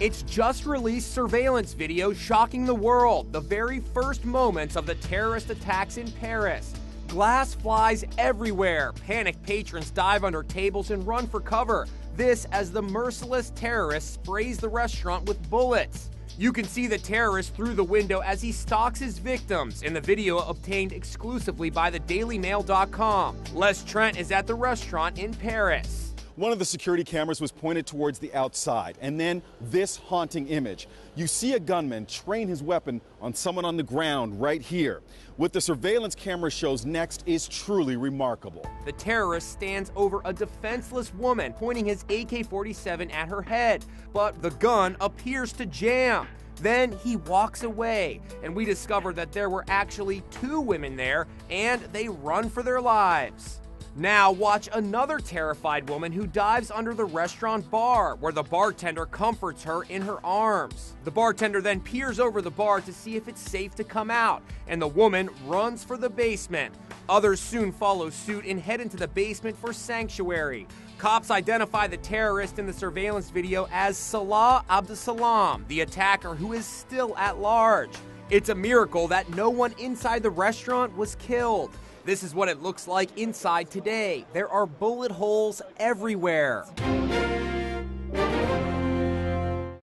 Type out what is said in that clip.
It's just released surveillance video shocking the world, the very first moments of the terrorist attacks in Paris. Glass flies everywhere. Panicked patrons dive under tables and run for cover. This as the merciless terrorist sprays the restaurant with bullets. You can see the terrorist through the window as he stalks his victims in the video obtained exclusively by the DailyMail.com. Les Trent is at the restaurant in Paris. One of the security cameras was pointed towards the outside, and then this haunting image. You see a gunman train his weapon on someone on the ground right here. What the surveillance camera shows next is truly remarkable. The terrorist stands over a defenseless woman, pointing his AK 47 at her head, but the gun appears to jam. Then he walks away, and we discover that there were actually two women there, and they run for their lives. Now, watch another terrified woman who dives under the restaurant bar, where the bartender comforts her in her arms. The bartender then peers over the bar to see if it's safe to come out, and the woman runs for the basement. Others soon follow suit and head into the basement for sanctuary. Cops identify the terrorist in the surveillance video as Salah Abdeslam, the attacker who is still at large. It's a miracle that no one inside the restaurant was killed. This is what it looks like inside today. There are bullet holes everywhere.